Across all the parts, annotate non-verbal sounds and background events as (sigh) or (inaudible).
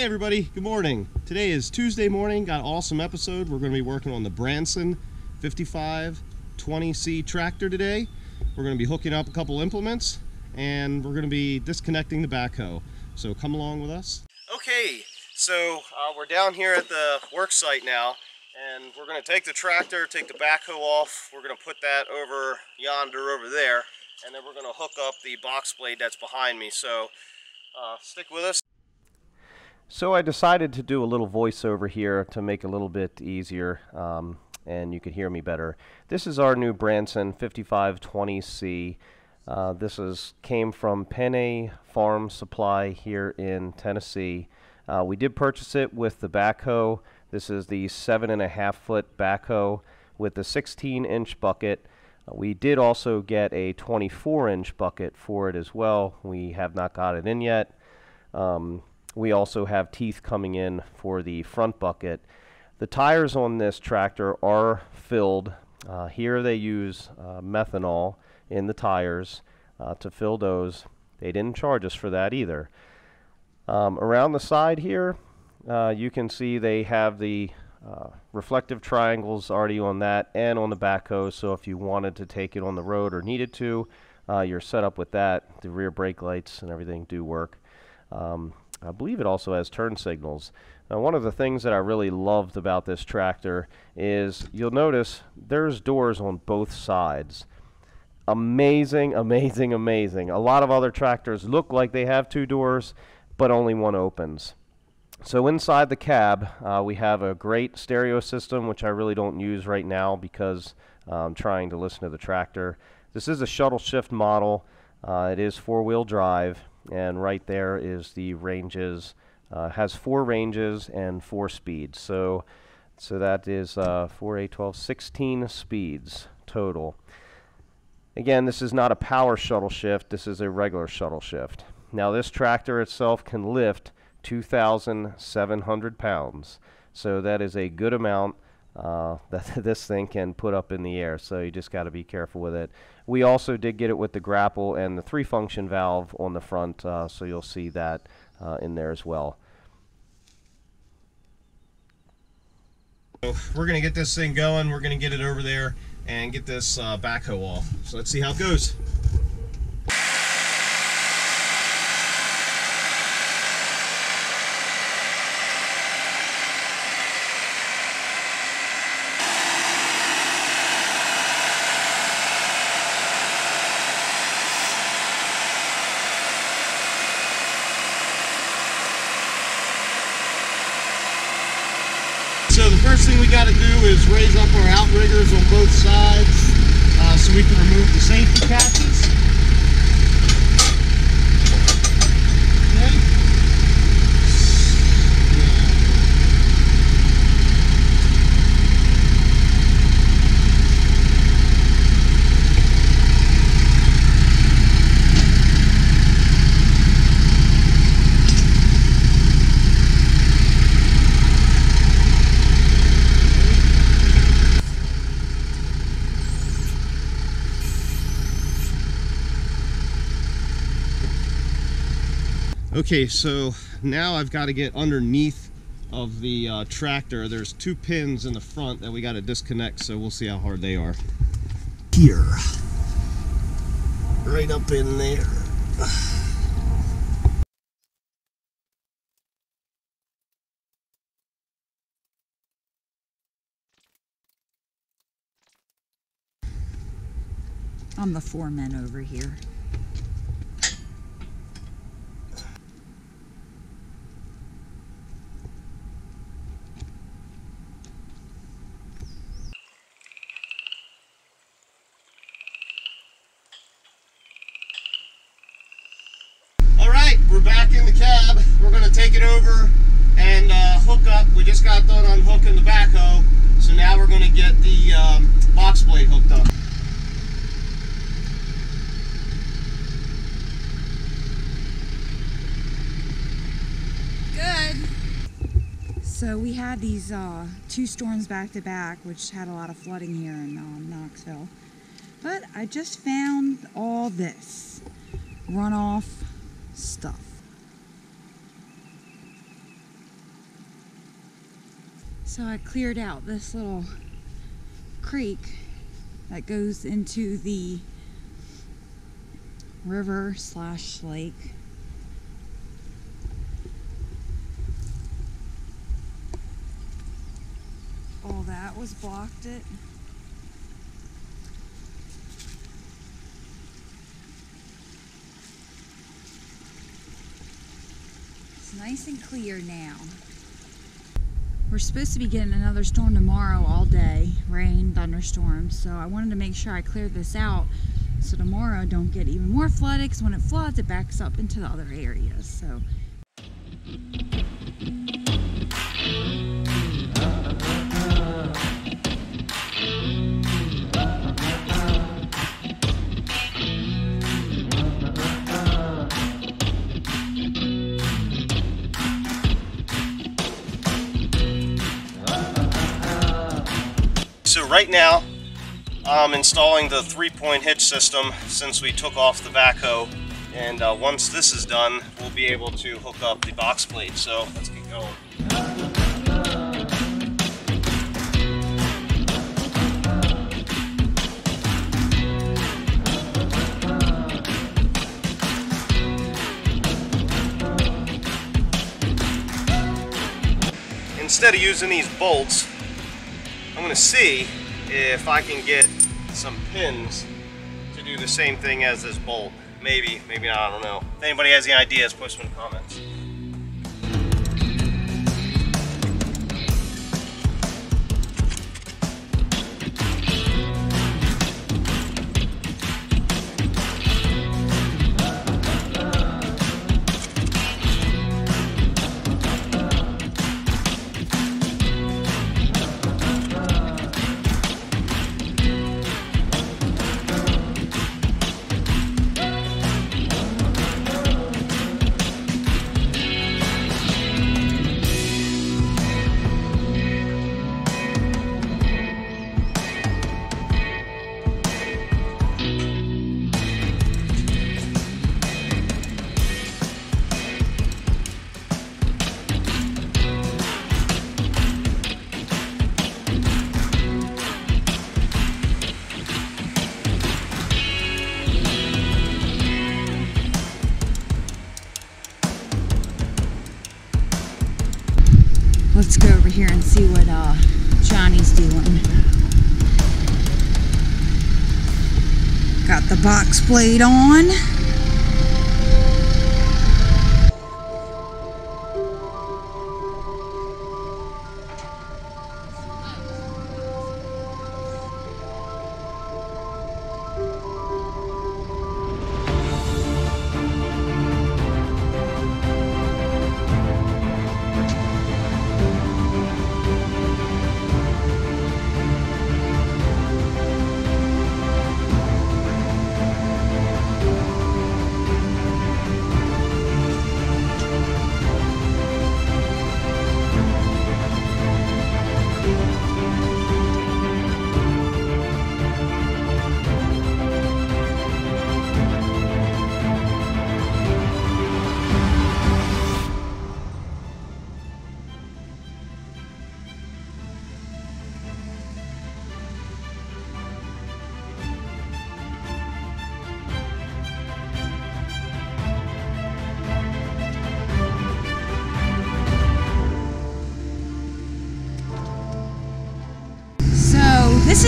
Hey everybody, good morning. Today is Tuesday morning, got an awesome episode. We're going to be working on the Branson 5520C tractor today. We're going to be hooking up a couple implements and we're going to be disconnecting the backhoe. So come along with us. Okay, so uh, we're down here at the work site now and we're going to take the tractor, take the backhoe off. We're going to put that over yonder over there and then we're going to hook up the box blade that's behind me. So uh, stick with us. So I decided to do a little voiceover here to make it a little bit easier um, and you could hear me better. This is our new Branson 5520C. Uh, this is came from Penne Farm Supply here in Tennessee. Uh, we did purchase it with the backhoe. This is the seven and a half foot backhoe with the 16 inch bucket. Uh, we did also get a 24 inch bucket for it as well. We have not got it in yet. Um, we also have teeth coming in for the front bucket. The tires on this tractor are filled. Uh, here they use uh, methanol in the tires uh, to fill those. They didn't charge us for that either. Um, around the side here, uh, you can see they have the uh, reflective triangles already on that and on the backhoe. So if you wanted to take it on the road or needed to, uh, you're set up with that. The rear brake lights and everything do work. Um, I believe it also has turn signals. Now, one of the things that I really loved about this tractor is you'll notice there's doors on both sides. Amazing, (laughs) amazing, amazing. A lot of other tractors look like they have two doors, but only one opens. So inside the cab, uh, we have a great stereo system, which I really don't use right now because I'm trying to listen to the tractor. This is a shuttle shift model. Uh, it is four-wheel drive and right there is the ranges. Uh, has four ranges and four speeds. So, so that is uh, 4, 8, 12, 16 speeds total. Again, this is not a power shuttle shift. This is a regular shuttle shift. Now, this tractor itself can lift 2,700 pounds. So that is a good amount uh, (laughs) that this thing can put up in the air. So you just got to be careful with it. We also did get it with the grapple and the three function valve on the front. Uh, so you'll see that uh, in there as well. We're going to get this thing going. We're going to get it over there and get this uh, backhoe off. So let's see how it goes. So the first thing we got to do is raise up our outriggers on both sides uh, so we can remove the safety catches. Okay, so now I've got to get underneath of the uh, tractor. There's two pins in the front that we got to disconnect, so we'll see how hard they are. Here. Right up in there. I'm the foreman over here. All right, we're back in the cab. We're going to take it over and uh, hook We just got done unhooking the backhoe, so now we're going to get the um, box blade hooked up. Good. So we had these uh, two storms back to back, which had a lot of flooding here in um, Knoxville. But I just found all this runoff stuff. So I cleared out this little creek that goes into the river slash lake. All that was blocked it. It's nice and clear now. We're supposed to be getting another storm tomorrow all day, rain, thunderstorms. So I wanted to make sure I cleared this out so tomorrow don't get even more flooded because when it floods it backs up into the other areas. So So right now, I'm installing the three-point hitch system since we took off the backhoe. And uh, once this is done, we'll be able to hook up the box blade. So let's get going. Instead of using these bolts, I'm to see if I can get some pins to do the same thing as this bolt. Maybe, maybe not, I don't know. If anybody has any ideas, post them in the comments. Here and see what uh, Johnny's doing. Got the box blade on.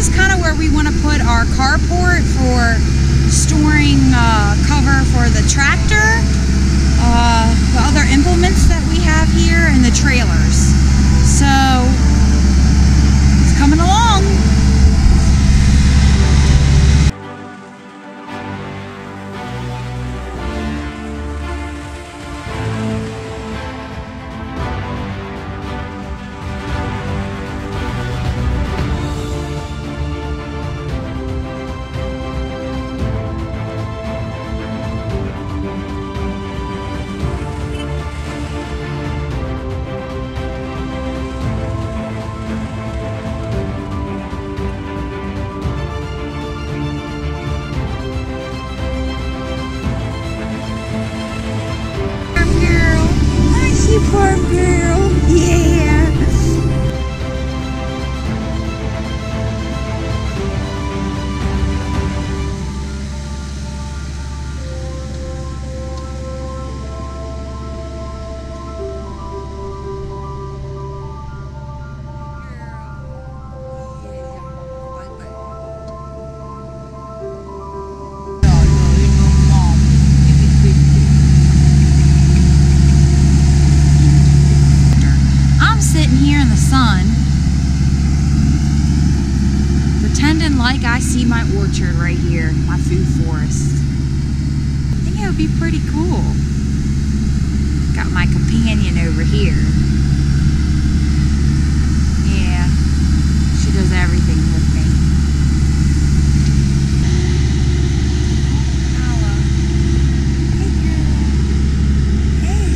Is kind of where we want to put our carport for storing uh, cover for the tractor, uh, the other implements that we have my orchard right here, my food forest. I think it would be pretty cool. Got my companion over here. Yeah, she does everything with me. Hey. Hey.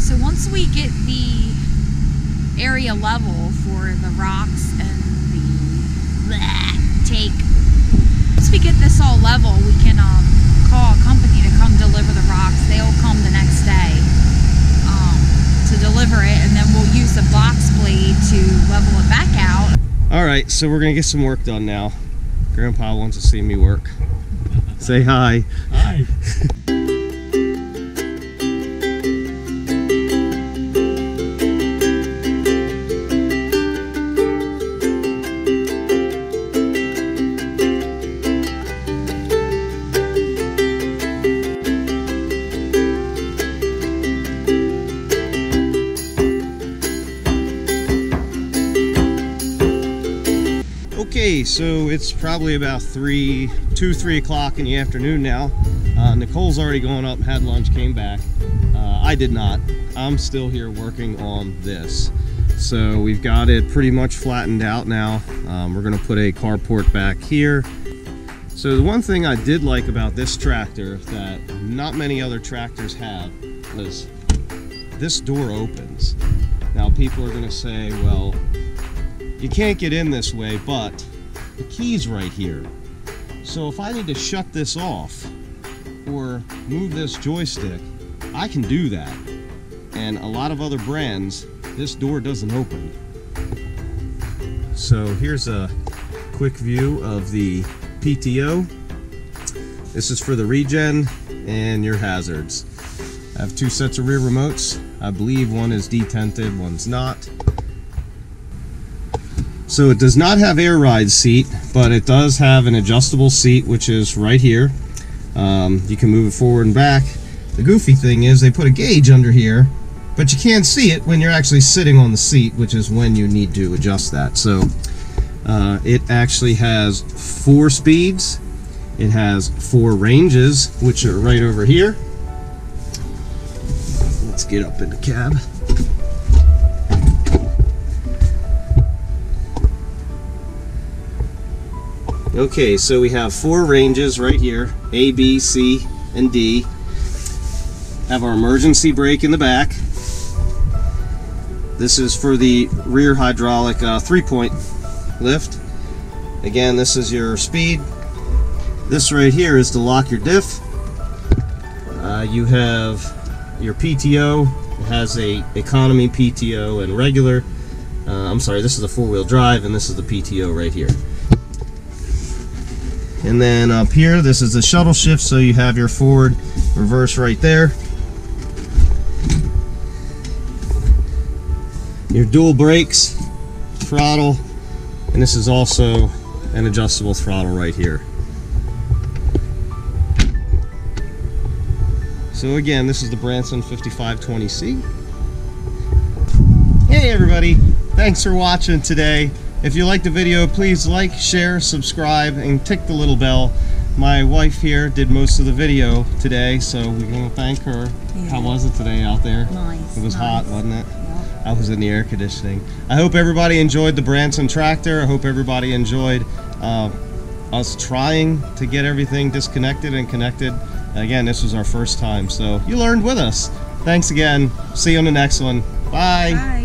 So once we get the area level for the rocks take, once we get this all level, we can um, call a company to come deliver the rocks. They'll come the next day um, to deliver it, and then we'll use the box blade to level it back out. All right, so we're gonna get some work done now. Grandpa wants to see me work. Say hi. Hi. (laughs) So it's probably about three, two, three o'clock in the afternoon now. Uh, Nicole's already gone up, had lunch, came back. Uh, I did not. I'm still here working on this. So we've got it pretty much flattened out now. Um, we're gonna put a carport back here. So the one thing I did like about this tractor that not many other tractors have was this door opens. Now people are gonna say, well, you can't get in this way, but the key's right here. So if I need to shut this off or move this joystick, I can do that. And a lot of other brands, this door doesn't open. So here's a quick view of the PTO. This is for the regen and your hazards. I have two sets of rear remotes. I believe one is detented, one's not. So it does not have air ride seat, but it does have an adjustable seat, which is right here. Um, you can move it forward and back. The goofy thing is they put a gauge under here, but you can't see it when you're actually sitting on the seat, which is when you need to adjust that. So uh, it actually has four speeds. It has four ranges, which are right over here. Let's get up in the cab. Okay, so we have four ranges right here, A, B, C, and D. Have our emergency brake in the back. This is for the rear hydraulic uh, three-point lift. Again, this is your speed. This right here is to lock your diff. Uh, you have your PTO. It has a economy PTO and regular. Uh, I'm sorry, this is a four-wheel drive, and this is the PTO right here. And then up here, this is the shuttle shift, so you have your forward reverse right there. Your dual brakes, throttle, and this is also an adjustable throttle right here. So again, this is the Branson 5520C. Hey everybody, thanks for watching today. If you liked the video, please like, share, subscribe, and tick the little bell. My wife here did most of the video today, so we're going to thank her. Yeah. How was it today out there? Nice. It was nice. hot, wasn't it? Yep. I was in the air conditioning. I hope everybody enjoyed the Branson tractor. I hope everybody enjoyed uh, us trying to get everything disconnected and connected. Again, this was our first time, so you learned with us. Thanks again. See you on the next one. Bye. Bye.